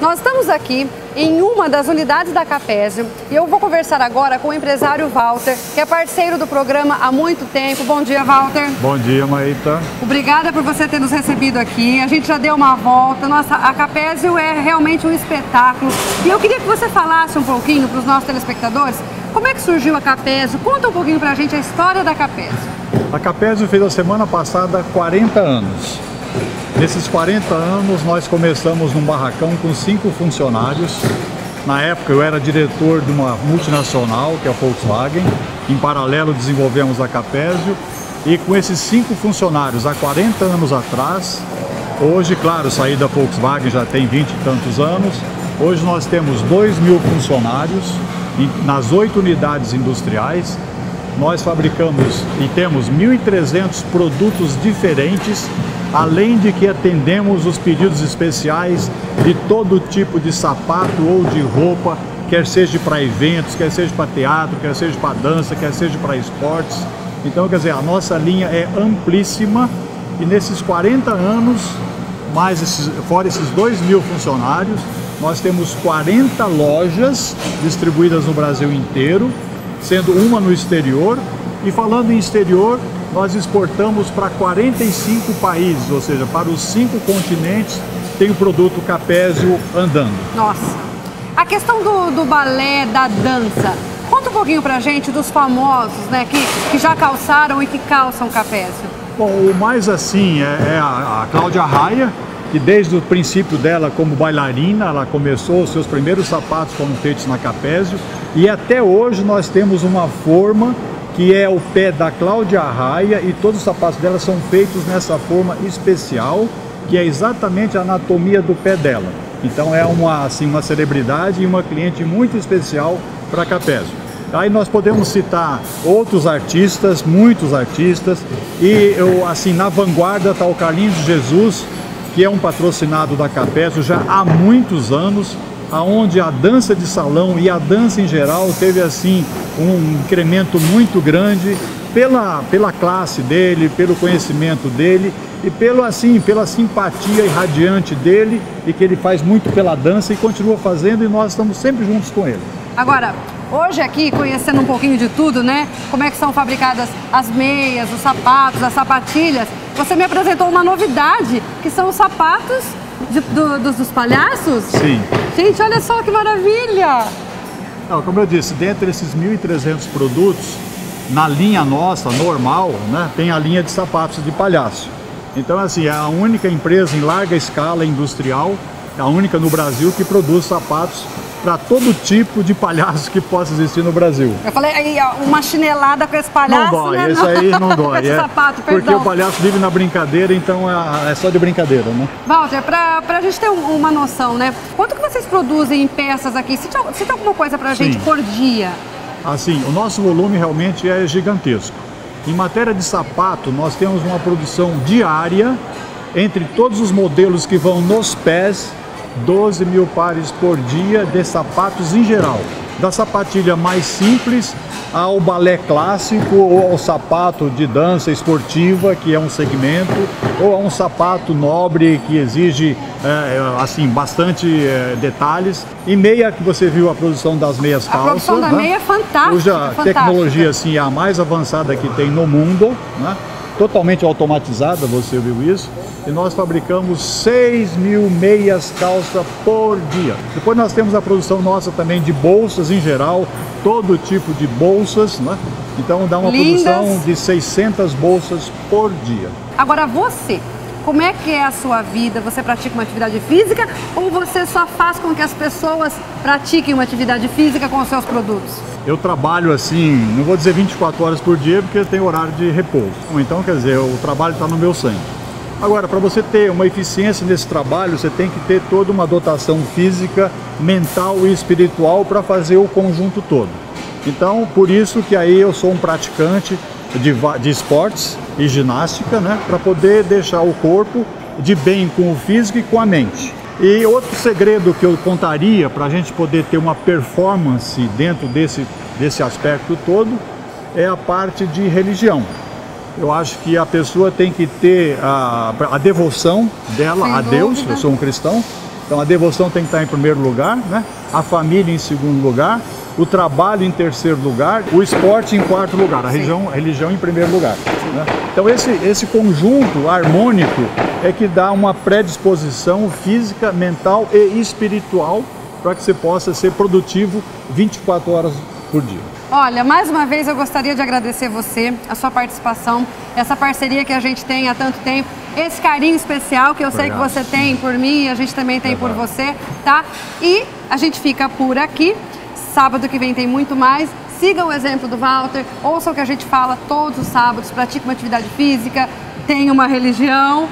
Nós estamos aqui em uma das unidades da Capésio e eu vou conversar agora com o empresário Walter, que é parceiro do programa há muito tempo. Bom dia, Walter. Bom dia, Maíta. Obrigada por você ter nos recebido aqui. A gente já deu uma volta. Nossa, a Capésio é realmente um espetáculo. E eu queria que você falasse um pouquinho para os nossos telespectadores como é que surgiu a Capésio. Conta um pouquinho para a gente a história da Capésio. A Capésio fez a semana passada 40 anos. Nesses 40 anos, nós começamos num barracão com cinco funcionários. Na época, eu era diretor de uma multinacional, que é a Volkswagen. Em paralelo, desenvolvemos a Capésio. E com esses cinco funcionários, há 40 anos atrás, hoje, claro, saí da Volkswagen já tem 20 e tantos anos. Hoje nós temos 2 mil funcionários nas oito unidades industriais. Nós fabricamos e temos 1.300 produtos diferentes além de que atendemos os pedidos especiais de todo tipo de sapato ou de roupa, quer seja para eventos, quer seja para teatro, quer seja para dança, quer seja para esportes. Então, quer dizer, a nossa linha é amplíssima e nesses 40 anos, mais esses, fora esses 2 mil funcionários, nós temos 40 lojas distribuídas no Brasil inteiro, sendo uma no exterior. E falando em exterior, nós exportamos para 45 países, ou seja, para os cinco continentes tem o produto Capésio andando. Nossa! A questão do, do balé, da dança, conta um pouquinho para gente dos famosos, né, que, que já calçaram e que calçam Capésio. Bom, o mais assim é, é a, a Cláudia Raia, que desde o princípio dela como bailarina, ela começou, os seus primeiros sapatos foram feitos na Capésio, e até hoje nós temos uma forma que é o pé da Cláudia Arraia e todos os sapatos dela são feitos nessa forma especial, que é exatamente a anatomia do pé dela. Então é uma, assim, uma celebridade e uma cliente muito especial para Capésio. Aí nós podemos citar outros artistas, muitos artistas, e eu, assim, na vanguarda está o Carlinhos Jesus, que é um patrocinado da Capésio já há muitos anos, aonde a dança de salão e a dança em geral teve assim um incremento muito grande pela, pela classe dele, pelo conhecimento dele e pelo assim, pela simpatia irradiante dele e que ele faz muito pela dança e continua fazendo e nós estamos sempre juntos com ele. Agora, hoje aqui, conhecendo um pouquinho de tudo, né? Como é que são fabricadas as meias, os sapatos, as sapatilhas, você me apresentou uma novidade, que são os sapatos de, do, dos, dos palhaços? Sim. Gente, olha só que maravilha! Não, como eu disse, dentre esses 1.300 produtos, na linha nossa, normal, né, tem a linha de sapatos de palhaço. Então, assim, é a única empresa em larga escala industrial, é a única no Brasil que produz sapatos para todo tipo de palhaço que possa existir no Brasil. Eu falei aí, uma chinelada com esse palhaço, Não dói, né? esse aí não dói. esse é, sapato, porque o palhaço vive na brincadeira, então é, é só de brincadeira, né? Walter, para a gente ter uma noção, né? Quanto que vocês produzem em peças aqui? Cita, cita alguma coisa para a gente por dia. Assim, o nosso volume realmente é gigantesco. Em matéria de sapato, nós temos uma produção diária entre todos os modelos que vão nos pés 12 mil pares por dia de sapatos em geral. Da sapatilha mais simples ao balé clássico ou ao sapato de dança esportiva, que é um segmento, ou a um sapato nobre que exige é, assim bastante é, detalhes. E meia que você viu a produção das meias calças. A produção da né? meia é fantástica. Hoje a fantástica. tecnologia assim é a mais avançada que tem no mundo, né? Totalmente automatizada, você viu isso e nós fabricamos 6 mil meias calça por dia. Depois nós temos a produção nossa também de bolsas em geral, todo tipo de bolsas, né? Então dá uma Lindas. produção de 600 bolsas por dia. Agora você, como é que é a sua vida? Você pratica uma atividade física ou você só faz com que as pessoas pratiquem uma atividade física com os seus produtos? Eu trabalho assim, não vou dizer 24 horas por dia porque tem horário de repouso. Então, quer dizer, o trabalho está no meu sangue. Agora, para você ter uma eficiência nesse trabalho, você tem que ter toda uma dotação física, mental e espiritual para fazer o conjunto todo. Então, por isso que aí eu sou um praticante de, de esportes e ginástica, né, para poder deixar o corpo de bem com o físico e com a mente. E outro segredo que eu contaria para a gente poder ter uma performance dentro desse, desse aspecto todo é a parte de religião. Eu acho que a pessoa tem que ter a, a devoção dela Sem a Deus, dúvida. eu sou um cristão, Então a devoção tem que estar em primeiro lugar, né? a família em segundo lugar, o trabalho em terceiro lugar, o esporte em quarto lugar, a religião, a religião em primeiro lugar. Né? Então esse, esse conjunto harmônico é que dá uma predisposição física, mental e espiritual para que você possa ser produtivo 24 horas por dia. Olha, mais uma vez eu gostaria de agradecer você, a sua participação, essa parceria que a gente tem há tanto tempo, esse carinho especial que eu sei que você tem por mim e a gente também tem por você, tá? E a gente fica por aqui. Sábado que vem tem muito mais. Siga o exemplo do Walter, ouça o que a gente fala todos os sábados, pratique uma atividade física, tem uma religião,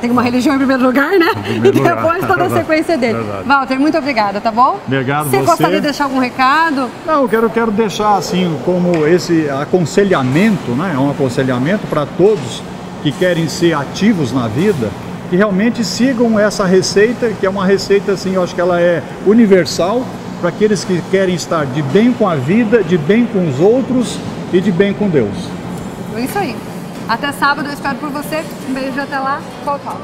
tem uma religião em primeiro lugar, né? Primeiro e depois lugar. toda a sequência dele. Verdade. Walter, muito obrigada, tá bom? Obrigado você. Você gostaria de deixar algum recado? Não, eu quero, quero deixar assim como esse aconselhamento, né? É um aconselhamento para todos que querem ser ativos na vida, que realmente sigam essa receita, que é uma receita assim, eu acho que ela é universal para aqueles que querem estar de bem com a vida, de bem com os outros e de bem com Deus. É isso aí. Até sábado, eu espero por você. Um beijo até lá. Tchau, tchau.